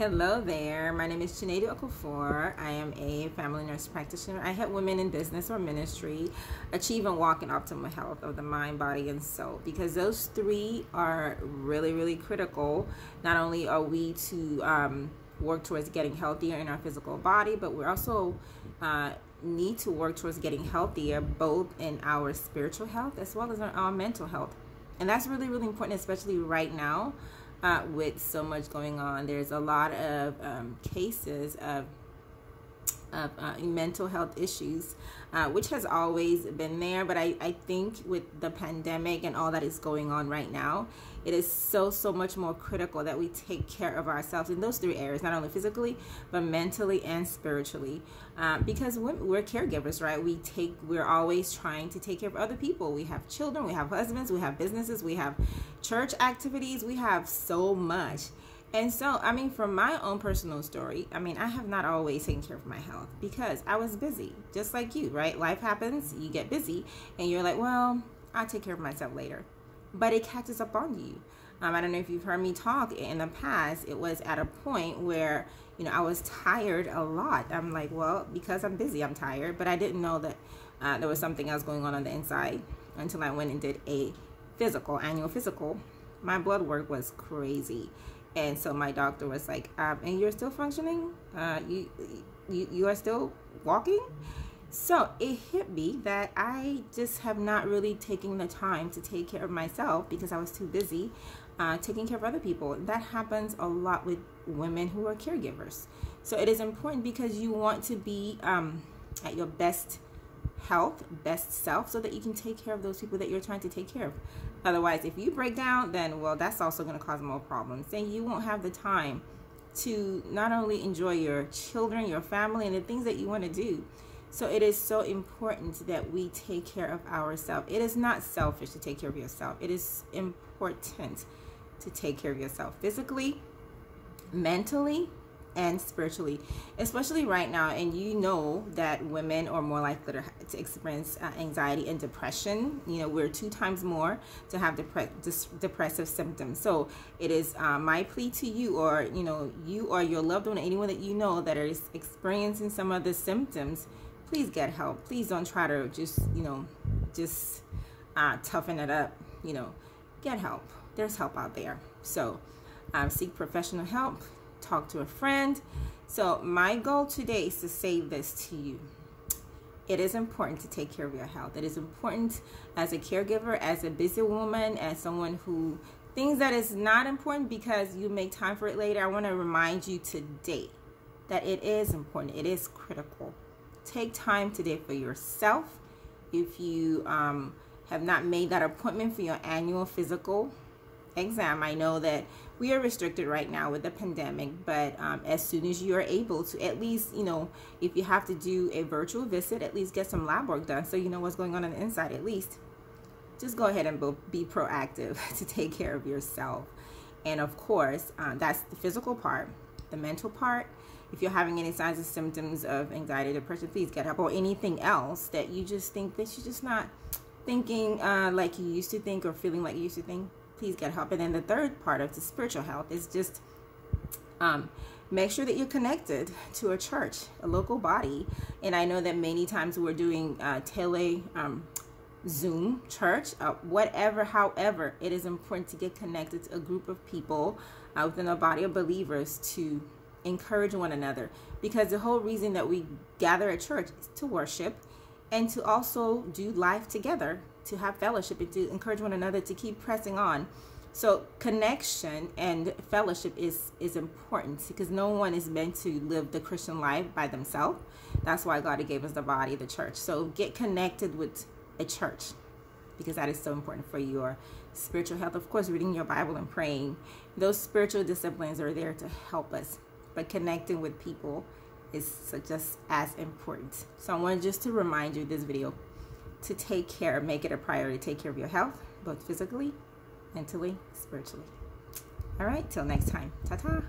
Hello there. My name is Chinedu Okafor. I am a family nurse practitioner. I help women in business or ministry achieve and walk in optimal health of the mind, body, and soul because those three are really, really critical. Not only are we to um, work towards getting healthier in our physical body, but we also uh, need to work towards getting healthier both in our spiritual health as well as our, our mental health. And that's really, really important, especially right now uh, with so much going on. There's a lot of um, cases of of uh, mental health issues, uh, which has always been there. But I, I think with the pandemic and all that is going on right now, it is so, so much more critical that we take care of ourselves in those three areas, not only physically, but mentally and spiritually. Uh, because we're, we're caregivers, right? We take, we're always trying to take care of other people. We have children, we have husbands, we have businesses, we have church activities, we have so much. And so, I mean, from my own personal story, I mean, I have not always taken care of my health because I was busy, just like you, right? Life happens, you get busy, and you're like, well, I'll take care of myself later. But it catches up on you. Um, I don't know if you've heard me talk in the past, it was at a point where, you know, I was tired a lot. I'm like, well, because I'm busy, I'm tired, but I didn't know that uh, there was something else going on on the inside until I went and did a physical, annual physical. My blood work was crazy and so my doctor was like um, and you're still functioning? Uh, you, you you are still walking? So it hit me that i just have not really taken the time to take care of myself because i was too busy uh, taking care of other people. That happens a lot with women who are caregivers. So it is important because you want to be um, at your best health, best self, so that you can take care of those people that you're trying to take care of. Otherwise, if you break down, then well, that's also going to cause more problems. Then you won't have the time to not only enjoy your children, your family, and the things that you want to do. So it is so important that we take care of ourselves. It is not selfish to take care of yourself. It is important to take care of yourself physically, mentally, and spiritually, especially right now. And you know that women are more likely to, experience uh, anxiety and depression. You know, we're two times more to have depre- depressive symptoms. So it is uh, my plea to you, or you know, you or your loved one, anyone that you know that is experiencing some of the symptoms, please get help. Please don't try to just you know, just uh, toughen it up. You know, get help. There's help out there. So um, seek professional help talk to a friend. So, my goal today is to say this to you. It is important to take care of your health. It is important as a caregiver, as a busy woman, as someone who thinks that is not important because you make time for it later. I want to remind you today that it is important. It is critical. Take time today for yourself. If you um, have not made that appointment for your annual physical, exam. I know that we are restricted right now with the pandemic, but um, as soon as you are able to, at least, you know, if you have to do a virtual visit, at least get some lab work done so you know what's going on on the inside at least. Just go ahead and be proactive to take care of yourself. And of course, uh, that's the physical part, the mental part. If you're having any signs or symptoms of anxiety, depression, please get help or anything else that you just think that you're just not thinking uh, like you used to think or feeling like you used to think please get help. And then the third part of the spiritual health is just um, make sure that you're connected to a church, a local body. And I know that many times we're doing uh, tele um, Zoom church, uh, whatever, however, it is important to get connected to a group of people uh, within a body of believers to encourage one another. Because the whole reason that we gather at church is to worship and to also do life together to have fellowship and to encourage one another to keep pressing on. So connection and fellowship is is important because no one is meant to live the Christian life by themselves. That's why God gave us the body, the church. So get connected with a church because that is so important for your spiritual health. Of course, reading your Bible and praying. Those spiritual disciplines are there to help us. But connecting with people is just as important. So I wanted just to remind you this video to take care, make it a priority to take care of your health, both physically, mentally, spiritually. All right, till next time. Ta ta.